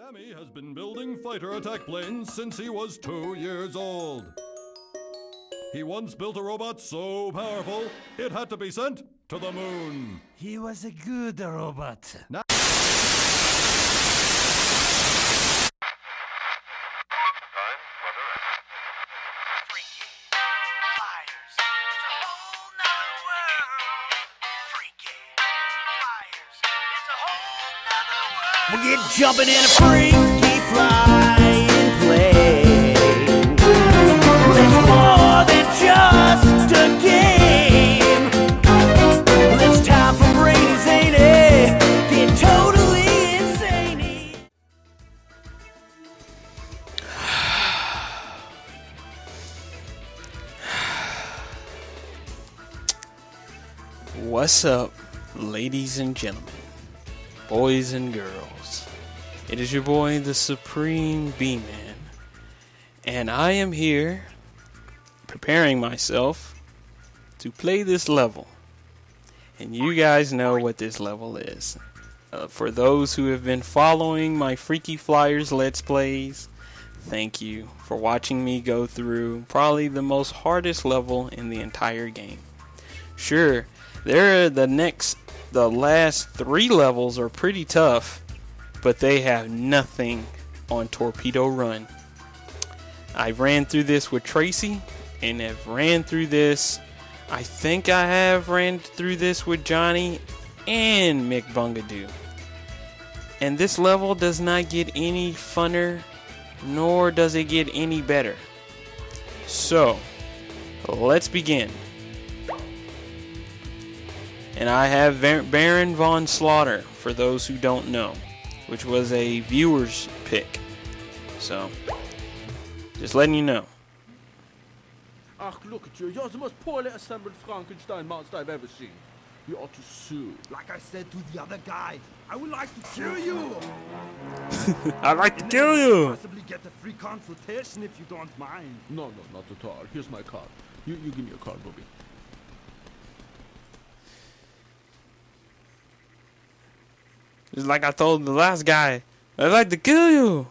Sammy has been building fighter attack planes since he was two years old. He once built a robot so powerful, it had to be sent to the moon. He was a good robot. Now- nother world. We get jumping in a freaky flying plane. It's more than just a game. Well, it's time for Brady Zany. Get totally insane. What's up, ladies and gentlemen, boys and girls? It is your boy, the Supreme B-Man, and I am here preparing myself to play this level. And you guys know what this level is. Uh, for those who have been following my Freaky Flyers Let's Plays, thank you for watching me go through probably the most hardest level in the entire game. Sure, there are the next, the last three levels are pretty tough, but they have nothing on Torpedo Run. I ran through this with Tracy, and have ran through this. I think I have ran through this with Johnny and Mick Bungadoo. And this level does not get any funner, nor does it get any better. So, let's begin and I have Var- Baron von Slaughter for those who don't know, which was a viewer's pick. So, just letting you know. Ach, look at you. You're the most poorly assembled Frankenstein monster I've ever seen. You ought to sue. Like I said to the other guy, I would like to kill you. I'd like to kill you. Possibly get a free consultation if you don't mind. No, no, not at all. Here's my card. You, you give me a card, Bobby. Just like I told the last guy, I'd like to kill you.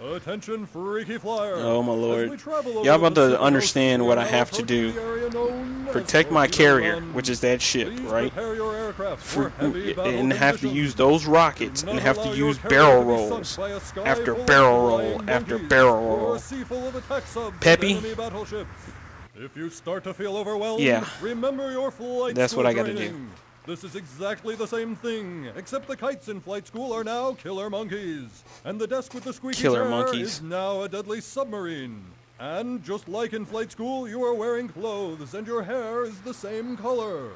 Attention, freaky flyer. Oh, my lord. As we travel over Y'all about to understand what I have to do. the area known as Protect my carrier, which is that ship, right? prepare your aircraft For, for heavy battle and have to use those rockets and have to use barrel to be sunk rolls by a sky after barrel roll after barrel roll. a sea full of attack subs of Peppy? If you start to feel overwhelmed, Yeah. remember your flight That's what I gotta do. This is exactly the same thing, except the kites in flight school are now killer monkeys, and the desk with the squeaky Killer chair monkeys. is now a deadly submarine. And just like in flight school, you are wearing clothes and your hair is the same color.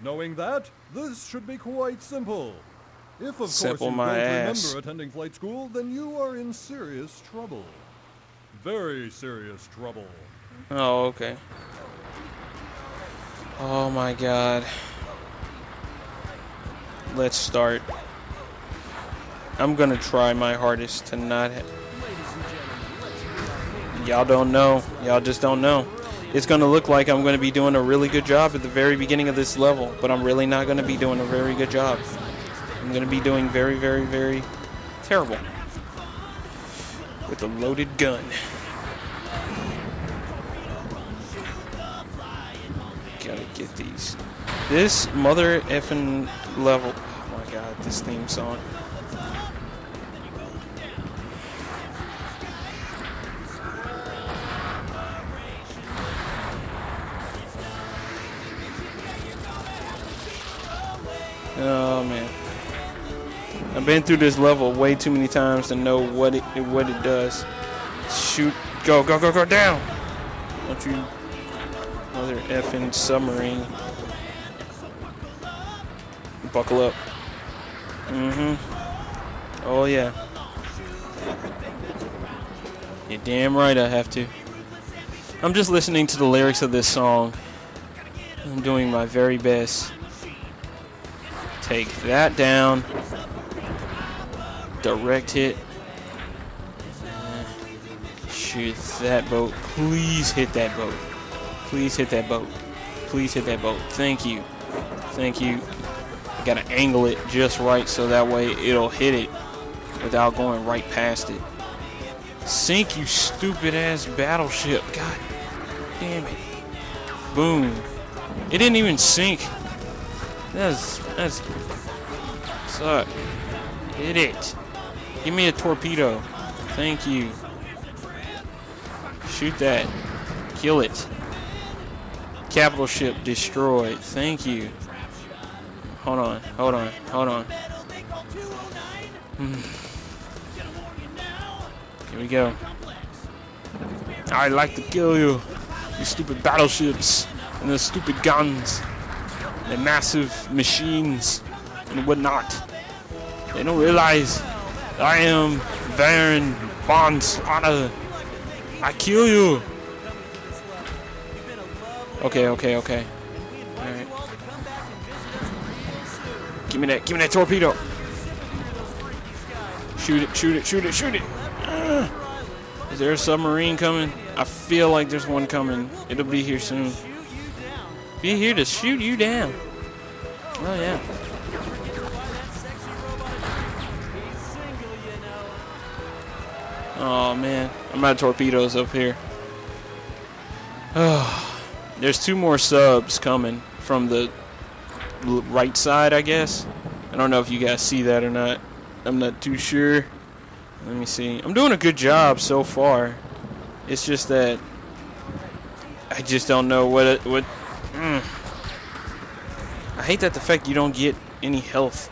Knowing that, this should be quite simple. If of Simple course you don't ass. remember attending flight school, then you are in serious trouble. Very serious trouble. Oh, okay. Oh my god. Let's start. I'm gonna try my hardest to not. Y'all don't know. Y'all just don't know. It's gonna look like I'm gonna be doing a really good job at the very beginning of this level, but I'm really not gonna be doing a very good job. I'm gonna be doing very, very, very terrible with a loaded gun. Gotta get these. This mother effing level. Oh my god, this theme song. Oh man. I've been through this level way too many times to know what it what it does. Shoot, go, go, go, go down! Don't you Mother effing submarine. Buckle up. Mm-hmm. Oh yeah. You're damn right I have to. I'm just listening to the lyrics of this song. I'm doing my very best. Take that down. Direct hit. Shoot that boat. Please hit that boat. Please hit that boat. Please hit that boat. Thank you. Thank you. I gotta angle it just right so that way it'll hit it. without going right past it. Sink, you stupid ass battleship. God damn it. Boom. It didn't even sink. That's that's suck. Hit it. Give me a torpedo. Thank you. Shoot that. Kill it. Capital ship destroyed. Thank you. Hold on. Hold on. Hold on. Hmm. Here we go. I'd like to kill you. You stupid battleships and the stupid guns. The massive machines and whatnot. They don't realize I am Baron von Slaughter. I kill you. Okay, okay, okay. Give me that, give me that torpedo. Shoot it, shoot it, shoot it, shoot it. Ah. Is there a submarine coming? I feel like there's one coming. It'll be here soon. Be here to shoot you down. Oh yeah. Oh man, I'm out of torpedoes up here. Oh, there's two more subs coming from the right side, I guess. I don't know if you guys see that or not. I'm not too sure. Let me see. I'm doing a good job so far. It's just that I just don't know what it, what. Mm. I hate that the fact you don't get any health.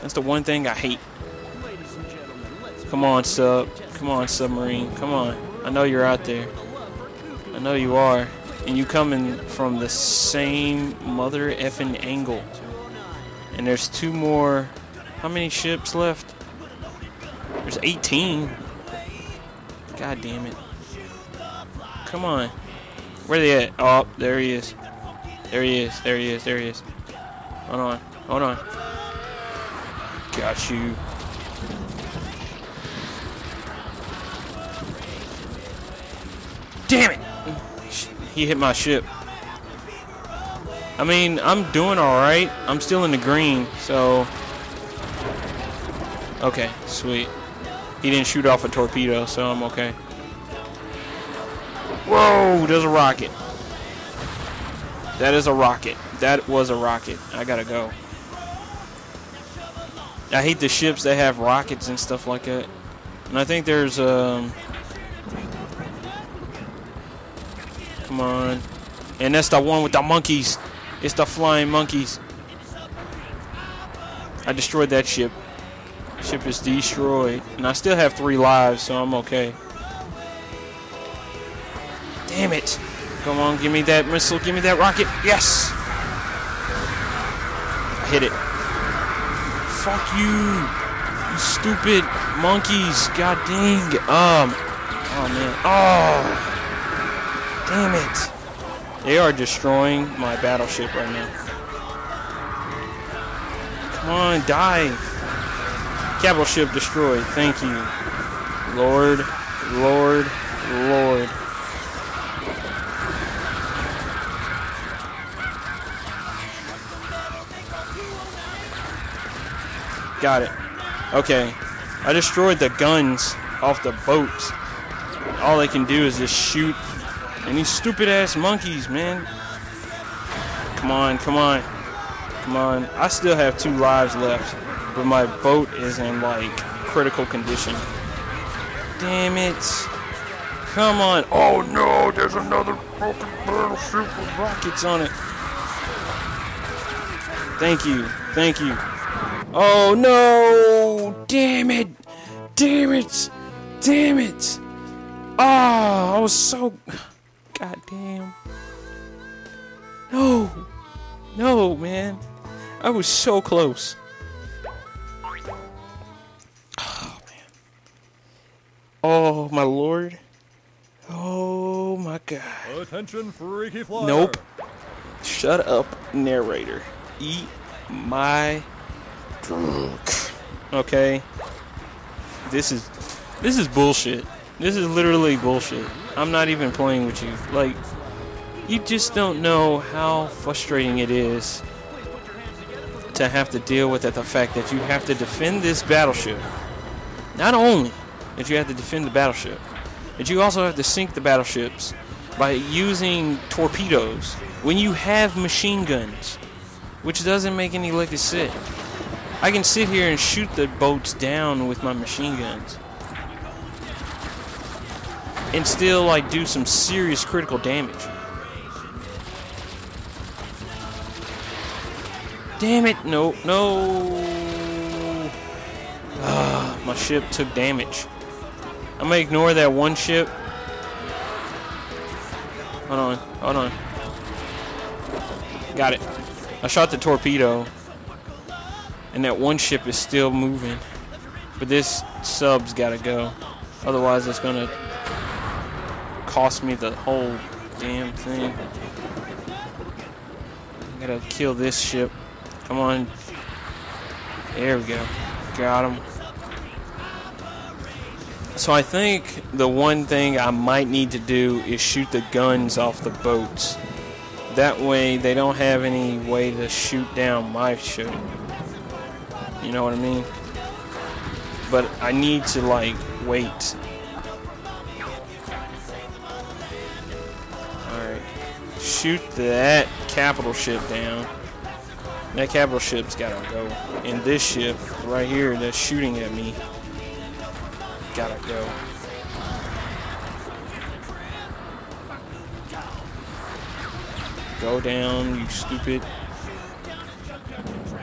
That's the one thing I hate. Come on, sub. Come on, submarine. Come on. I know you're out there. I know you are. And you coming from the same mother effing angle. And there's two more. How many ships left? There's 18. God damn it. Come on. Where they at? Oh, there he is. There he is. There he is. There he is. Hold on. Hold on. Got you. Damn it! He hit my ship. I mean, I'm doing alright. I'm still in the green, so. Okay, sweet. He didn't shoot off a torpedo, so I'm okay. Whoa, there's a rocket. That is a rocket. That was a rocket. I gotta go. I hate the ships that have rockets and stuff like that. And I think there's um Come on. And that's the one with the monkeys. It's the flying monkeys. I destroyed that ship. Ship is destroyed. And I still have three lives, so I'm okay. Damn it. Come on, give me that missile. Give me that rocket. Yes! I hit it. Fuck you. You stupid monkeys. God dang. Um. Oh, man. Oh. Damn it. They are destroying my battleship right now. Come on, die. Capital ship destroyed. Thank you. Lord, Lord, Lord. Got it. Okay. I destroyed the guns off the boats. All they can do is just shoot. And these stupid ass monkeys, man. Come on, come on. Come on. I still have two lives left. But my boat is in like critical condition. Damn it. Come on. Oh no, there's another broken battleship with rockets on it. Thank you. Thank you. Oh no! Damn it! Damn it! Damn it! Oh, I was so. God damn. No! No, man. I was so close. Oh, man. Oh, my lord. Oh, my God. Attention, freaky flyer. Nope. Shut up, narrator. Eat my drunk. Okay. This is this is bullshit. This is literally bullshit. I'm not even playing with you. Like you just don't know how frustrating it is to have to deal with it, the fact that you have to defend this battleship Not only that you have to defend the battleship, but you also have to sink the battleships by using torpedoes when you have machine guns, which doesn't make any of sense. I can sit here and shoot the boats down with my machine guns and still like do some serious critical damage. Damn it! No, no. Ah, my ship took damage. I'm gonna ignore that one ship. Hold on, hold on. Got it. I shot the torpedo, and that one ship is still moving. But this sub's gotta go. Otherwise, it's gonna cost me the whole damn thing. I gotta kill this ship. Come on. There we go. Got him. So I think the one thing I might need to do is shoot the guns off the boats. That way they don't have any way to shoot down my ship. You know what I mean? But I need to like wait. Shoot that capital ship down. That capital ship's gotta go. And this ship right here that's shooting at me gotta go. Go down, you stupid.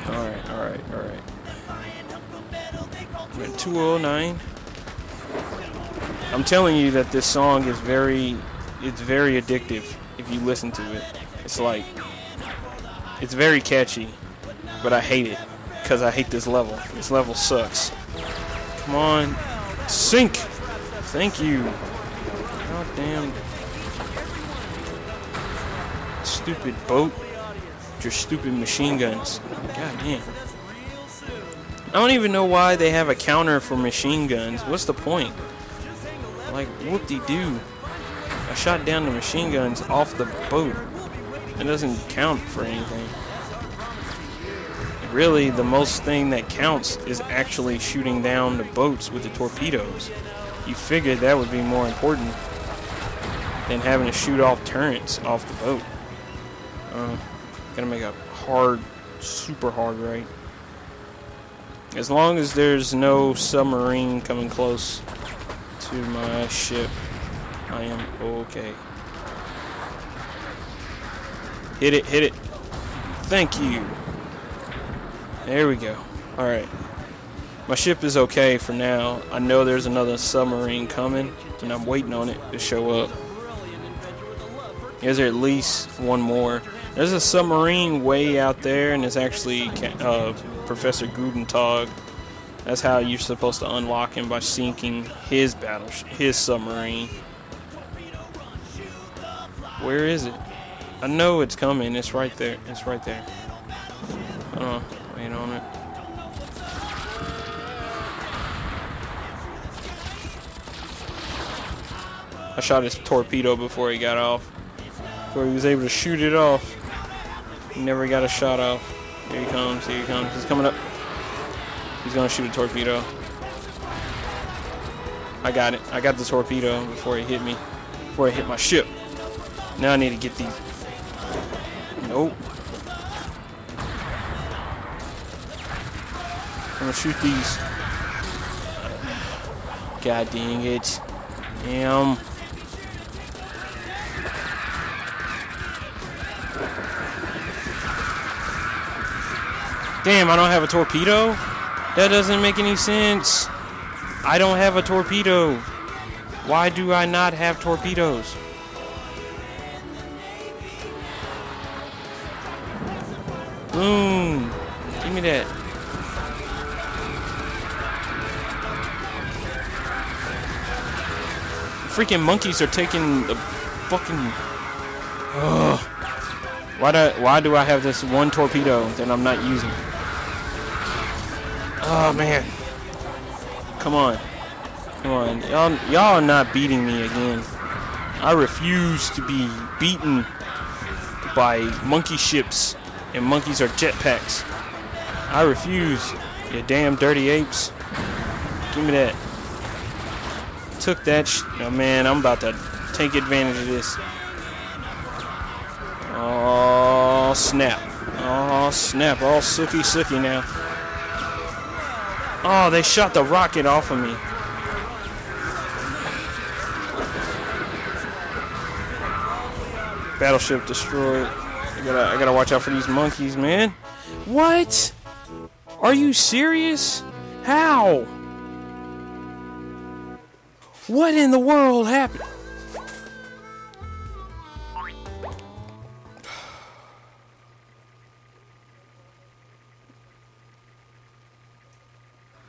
Alright, alright, alright. We're at 209. I'm telling you that this song is very it's very addictive you listen to it. It's like it's very catchy, but I hate it because I hate this level. This level sucks. Come on, sink. Thank you. God damn. Stupid boat. Your stupid machine guns. God damn. I don't even know why they have a counter for machine guns. What's the point? Like, whoop-de-doo. I shot down the machine guns off the boat. It doesn't count for anything. Really, the most thing that counts is actually shooting down the boats with the torpedoes. You figured that would be more important than having to shoot off turrets off the boat. Uh, gotta make a hard, super hard right. As long as there's no submarine coming close to my ship, I am okay. Hit it, hit it. Thank you. There we go. Alright. My ship is okay for now. I know there's another submarine coming, and I'm waiting on it to show up. Is there at least one more? There's a submarine way out there, and it's actually uh, Professor Gudentag. That's how you're supposed to unlock him by sinking his battleship, his submarine. Where is it? I know it's coming. It's right there. It's right there. Hold on. Wait on it. I shot his torpedo before he got off. Before he was able to shoot it off. He never got a shot off. Here he comes, here he comes. He's coming up. He's gonna shoot a torpedo. I got it. I got the torpedo before he hit me. Before it hit my ship. Now I need to get these. Nope. I'm gonna shoot these. God dang it. Damn. Damn, I don't have a torpedo? That doesn't make any sense. I don't have a torpedo. Why do I not have torpedoes? Boom. Give me that. Freaking monkeys are taking the fucking. Ugh. Why do why do I have this one torpedo that I'm not using? Oh man. Come on. Come on. Y'all y'all are not beating me again. I refuse to be beaten by monkey ships and monkeys are jetpacks. I refuse, you damn dirty apes. Give me that. Took that. Sh- oh man, I'm about to take advantage of this. Oh snap! Oh snap! All sooky sooky now. Oh, they shot the rocket off of me. Battleship destroyed. I gotta, I gotta watch out for these monkeys, man. What? Are you serious? How? What in the world happened?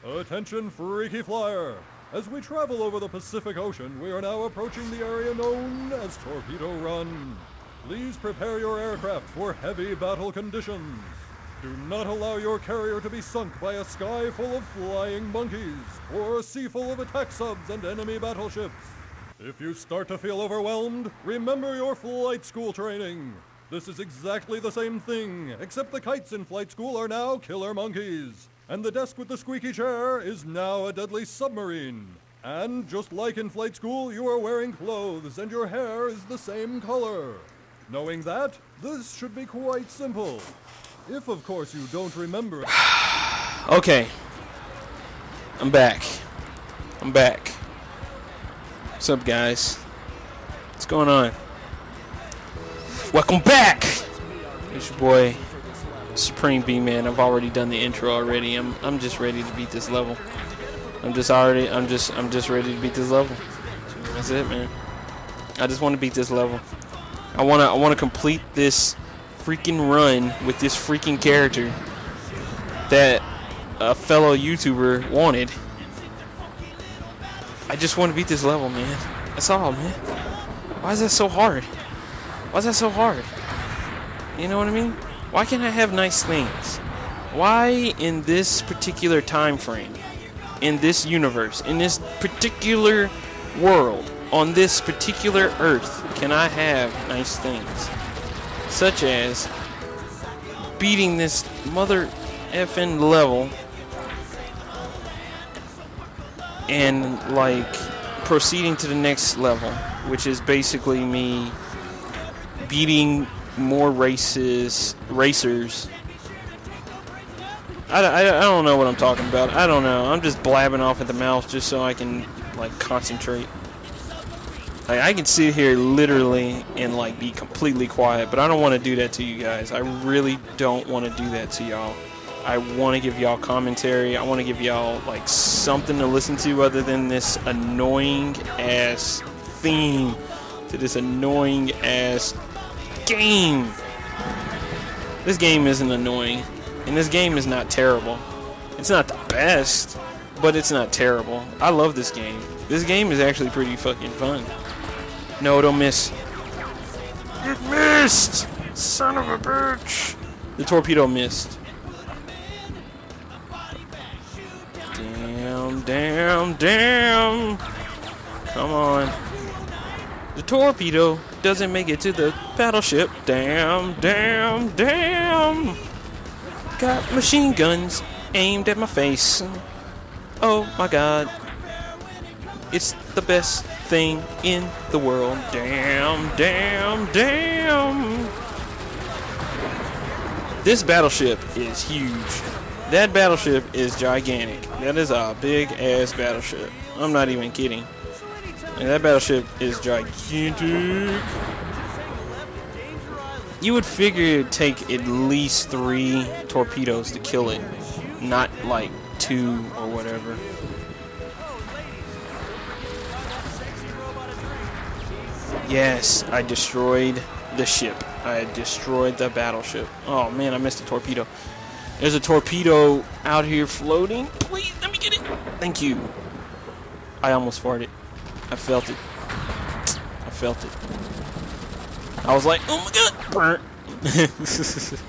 Attention, Freaky Flyer! As we travel over the Pacific Ocean, we are now approaching the area known as Torpedo Run. Please prepare your aircraft for heavy battle conditions. Do not allow your carrier to be sunk by a sky full of flying monkeys or a sea full of attack subs and enemy battleships. If you start to feel overwhelmed, remember your flight school training. This is exactly the same thing, except the kites in flight school are now killer monkeys. And the desk with the squeaky chair is now a deadly submarine. And just like in flight school, you are wearing clothes and your hair is the same color. Knowing that, this should be quite simple. If, of course, you don't remember. Okay. I'm back. I'm back. What's up, guys? What's going on? Welcome back! It's your boy, Supreme B Man. I've already done the intro already. I'm I'm just ready to beat this level. I'm just already I'm just I'm just ready to beat this level. That's it, man. I just want to beat this level. I wanna I wanna complete this freaking run with this freaking character that a fellow YouTuber wanted. I just want to beat this level, man. That's all, man. Why is that so hard? Why is that so hard? You know what I mean? Why can't I have nice things? Why in this particular time frame, in this universe, in this particular world, on this particular earth, can I have nice things? Such as beating this mother effing level and like proceeding to the next level, which is basically me beating more races, racers. I, I, I don't know what I'm talking about. I don't know. I'm just blabbing off at the mouth just so I can like concentrate. Like I can sit here literally and like be completely quiet, but I don't want to do that to you guys. I really don't want to do that to y'all. I want to give y'all commentary. I want to give y'all like something to listen to other than this annoying ass theme to this annoying ass game. This game isn't annoying, and this game is not terrible. It's not the best, but it's not terrible. I love this game. This game is actually pretty fucking fun. No, don't miss. It missed! Son of a bitch! The torpedo missed. Damn, damn, damn! Come on. The torpedo doesn't make it to the battleship. Damn, damn, damn! Got machine guns aimed at my face. Oh my god. It's the best thing in the world. Damn, damn, damn! This battleship is huge. That battleship is gigantic. That is a big ass battleship. I'm not even kidding. And that battleship is gigantic. You would figure it'd take at least three torpedoes to kill it, not like two or whatever. Yes, I destroyed the ship. I destroyed the battleship. Oh man, I missed a torpedo. There's a torpedo out here floating. Please, let me get it. Thank you. I almost farted. I felt it. I felt it. I was like, oh my god.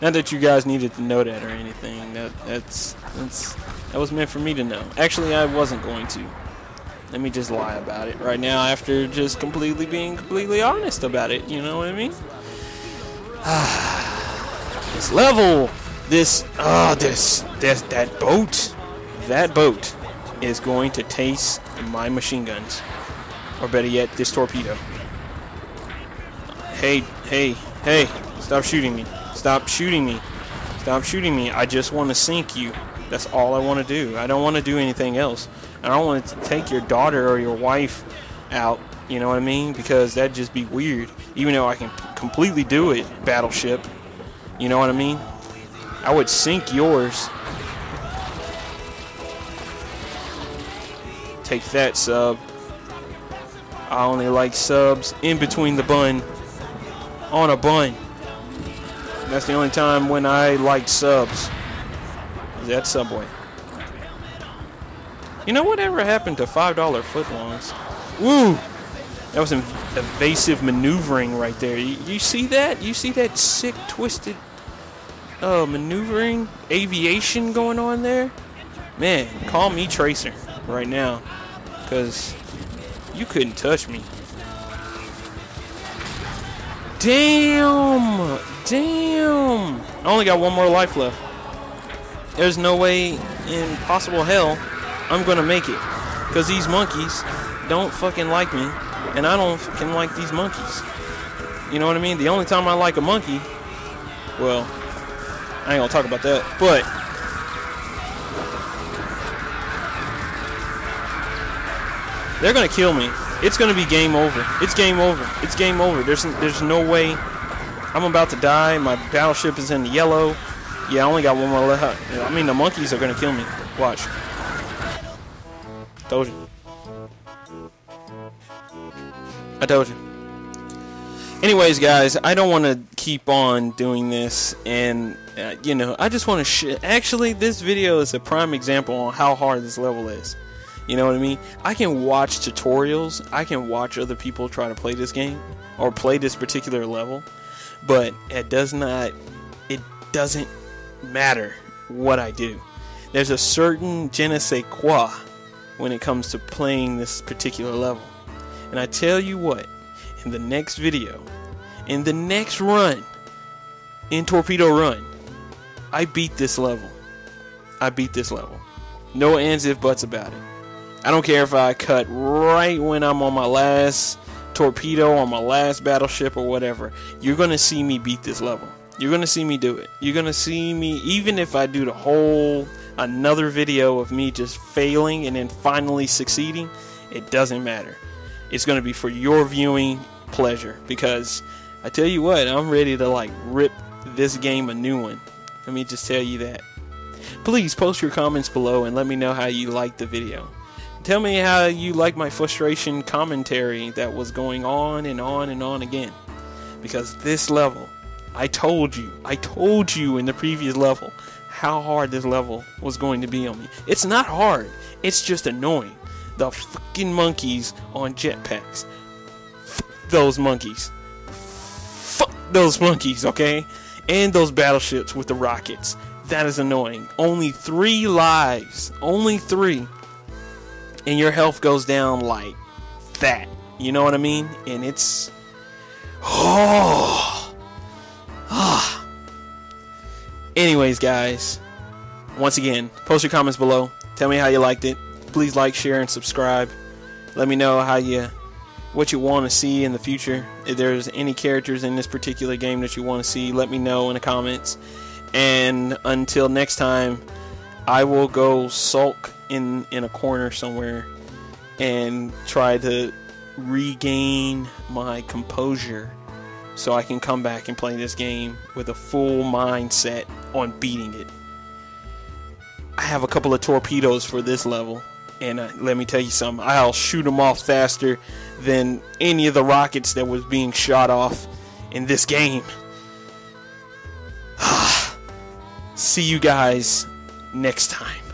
Not that you guys needed to know that or anything. That that's that's that was meant for me to know. Actually, I wasn't going to. Let me just lie about it right now after just completely being completely honest about it. You know what I mean? this level, this, ah, this, this, that boat, that boat is going to taste my machine guns. Or better yet, this torpedo. Hey, hey, hey, stop shooting me. Stop shooting me. Stop shooting me. I just want to sink you. That's all I want to do. I don't want to do anything else. I don't want to take your daughter or your wife out. You know what I mean? Because that'd just be weird. Even though I can completely do it, Battleship. You know what I mean? I would sink yours. Take that sub. I only like subs in between the bun. On a bun. That's the only time when I like subs. That Subway. You know whatever happened to $5 footlongs? Woo! That was ev- evasive maneuvering right there. You, you see that? You see that sick, twisted uh, maneuvering, aviation going on there? Man, call me Tracer right now. Because you couldn't touch me. Damn! Damn! I only got one more life left. There's no way in possible hell I'm gonna make it. Because these monkeys don't fucking like me. And I don't fucking like these monkeys. You know what I mean? The only time I like a monkey, well, I ain't gonna talk about that. But they're gonna kill me. It's gonna be game over. It's game over. It's game over. There's there's no way. I'm about to die. My battleship is in the yellow. Yeah, I only got one more left. I mean, the monkeys are gonna kill me. Watch. Told you. I told you. Anyways, guys, I don't want to keep on doing this, and uh, you know, I just want to. Sh- Actually, this video is a prime example on how hard this level is. You know what I mean? I can watch tutorials. I can watch other people try to play this game or play this particular level, but it does not. It doesn't matter what I do. There's a certain je ne sais quoi when it comes to playing this particular level. And I tell you what, in the next video, in the next run, in Torpedo Run, I beat this level. I beat this level. No ands if buts about it. I don't care if I cut right when I'm on my last torpedo or my last battleship or whatever. You're going to see me beat this level. You're going to see me do it. You're going to see me, even if I do the whole another video of me just failing and then finally succeeding, it doesn't matter. It's going to be for your viewing pleasure because I tell you what, I'm ready to like rip this game a new one. Let me just tell you that. Please post your comments below and let me know how you liked the video. Tell me how you like my frustration commentary that was going on and on and on again. Because this level, I told you, I told you in the previous level how hard this level was going to be on me. It's not hard, it's just annoying. The fucking monkeys on jetpacks. Those monkeys. Fuck those monkeys, okay? And those battleships with the rockets. That is annoying. Only three lives. Only three. And your health goes down like that. You know what I mean? And it's. Oh. Anyways, guys. Once again, post your comments below. Tell me how you liked it. Please like, share, and subscribe. Let me know how you what you want to see in the future. If there's any characters in this particular game that you want to see, let me know in the comments. And until next time, I will go sulk in in a corner somewhere and try to regain my composure so I can come back and play this game with a full mindset on beating it. I have a couple of torpedoes for this level, and uh, let me tell you something. I'll shoot them off faster than any of the rockets that was being shot off in this game. See you guys next time.